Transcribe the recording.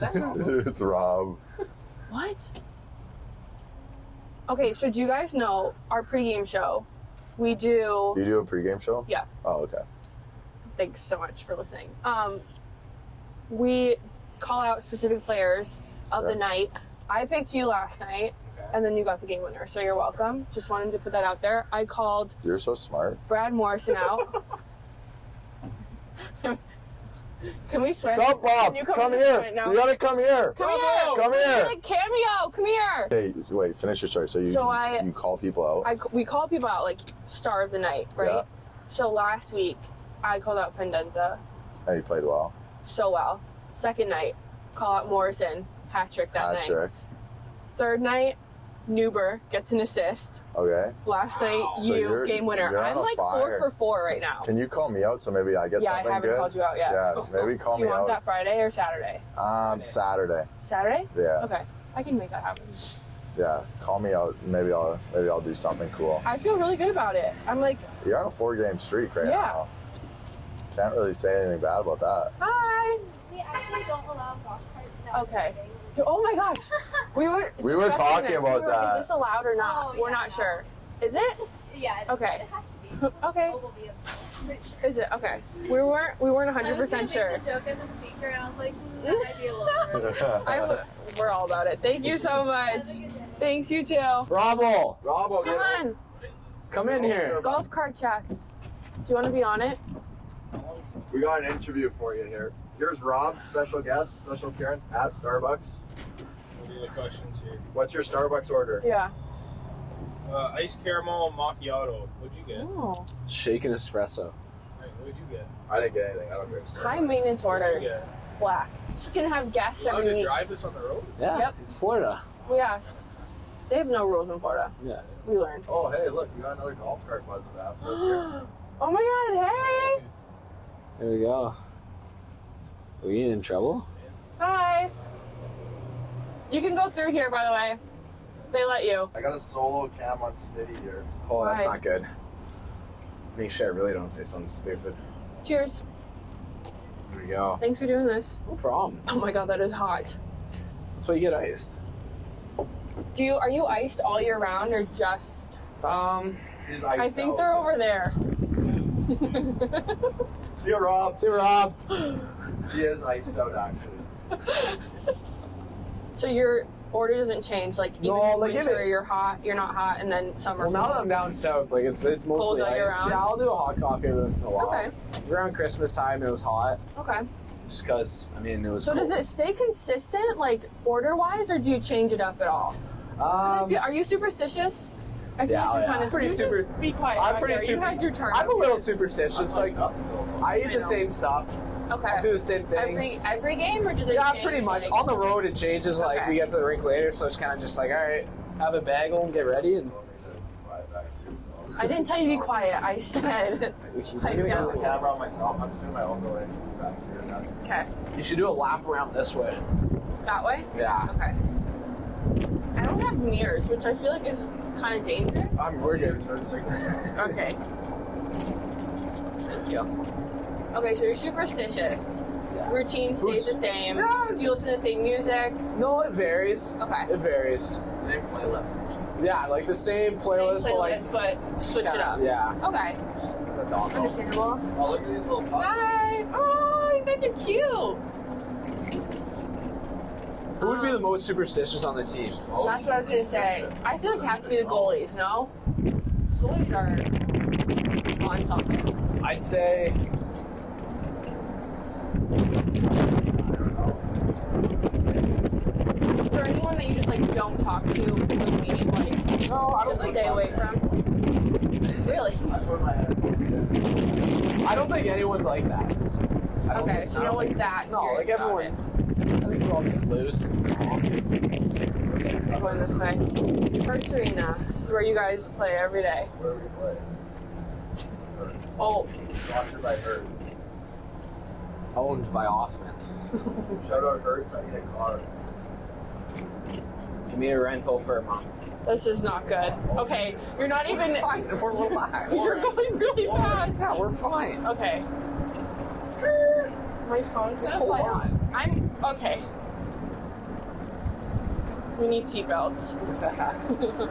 it's Rob. What? Okay, so do you guys know our pregame show? We do. You do a pregame show? Yeah. Oh, okay. Thanks so much for listening. Um, we call out specific players of the night. I picked you last night, and then you got the game winner, so you're welcome. Just wanted to put that out there. I called You're so smart. Brad Morrison out. Can we switch? Sup, Bob? Can you come Come here. right now? You gotta come here. Come here! Come here. Like cameo! Come here! Hey, wait. Finish your story. So you So I- you call people out. I, we call people out like star of the night, right? Yeah. So last week, I called out Pendenza Hey, you played well. so well. Second night, call out Morrison, hat trick that Hat night. trick. Third night, Nuber gets an assist. Okay. Last night, So you game winner. I'm like fire. four for four right now. Can you call me out so maybe I get yeah, I something haven't good? called you out yet. Yeah, maybe call me out. Do you want out. that Friday or Saturday? Um, Saturday. Saturday? Yeah. Okay, I can make that happen. Yeah. Call me out. Maybe I'll maybe I'll do something cool. I feel really good about it. I'm like, You're on a four game streak right Yeah. now. Can't really say anything bad about that. hi. We actually don't allow golf carts now. Okay. Oh my gosh, we were We were talking this. about We were, that. Is this allowed or not? Oh, we're yeah, not no. sure. Is it? Yeah. It, Okay. It has to be. It's Okay. Mobile vehicle. I'm pretty sure. Is it okay? We weren't. We weren't I 100 was gonna percent sure. make the joke at the speaker, and I was like, mm, that might be a little. early. I w- we're all about it. Thank you so much. Have a good day. Thanks you too. Robbo, Rob, Come on, come in here. golf cart chats. Do you want to be on it? We got an interview for you here. Here's Rob, special guest, special appearance at Starbucks. What are the questions here? What's your Starbucks order? Yeah. Uh, ice caramel macchiato. What'd you get? Oh. Shaken espresso. Right, what'd you get? I didn't get anything. I don't drink Starbucks. High maintenance orders. Black. Just gonna have guests You allowed every to week. drive this on the road? Yeah, Yep. it's Florida. We asked. They have no rules in Florida. Yeah. We learned. Oh, hey, look, we got another golf cart buzz with us this year. Oh my god, hey! There we go. Are we in trouble? Hi! You can go through here, by the way. They let you. I got a solo cam on Smitty here. Oh, that's Why? not good. Make sure I really don't say something stupid. Cheers. There we go. Thanks for doing this. No problem. Oh my god, that is hot. That's why you get iced. Do you are you iced all year round or just Um, He's iced I think out. they're over there. See you, Rob. see Rob. He is iced out, actually. So your order doesn't change, like even No, like, if winter it- you're hot, you're not hot, and then summer. Well, now that I'm down south, like it's it's mostly all year round? Yeah, I'll do a hot coffee every once in a while. Okay. Around Christmas time, it was hot, Okay. just because I mean it was. So does it stay consistent, like order wise, or do you change it up at all? Um, feel- are you superstitious? I feel Yeah, like you're yeah. kind of Pretty you super- Just be quiet. I'm pretty there. super. You had your turn. I'm a little superstitious. Like Up. I eat I the same stuff. I do the same Every things. every game or does it? yeah, change, pretty much. like- On the road, it changes. Like we get to the rink later, so it's kind of just like, all right, have a bagel and get ready, and Quiet back here, so. I didn't tell you to be quiet. I said. we can I do I know. got the it. camera on myself. I'm just doing my own going back here. Okay. You should do a lap around this way. That way. Yeah. Okay. I don't have mirrors, which I feel like is kind of dangerous. I'm we're good. Turn signal. Okay. Okay, so you're superstitious. Yeah. Routine stays the same. Yeah. Do you listen to the same music? No, it varies. Okay. It varies. Same playlist. Yeah, like the same playlist, same but like playlist, but switch it kinda- up. Yeah. Okay. The dongle. Understandable. Oh, look at these little pups. Hi. Oh, you guys are cute. Who would be the um, most superstitious on the team? Oh, That's what I was gonna say. I feel like it has to be the goalies. No. Goalies are on something. I'd say Is there anyone that you just like don't talk to with me? Like No, I don't just think stay away from? Really? I put my head. I don't think anyone's like that. Okay, think- so no don't one's think- that No, like serious about everyone. I think we're all just loose. Going this way. Hertz Arena. This is where you guys play every day. Where we play. Oh, Sponsored by Hertz. Owned by Hoffman. Shout out Hertz. I need a car. Give me a rental for a month. this is not good. Okay, you're not even. Fine, we're relaxed. You're going really fast. Yeah, we're fine. Okay. My phone's Just gonna fly on. out. I'm okay. We need seatbelts.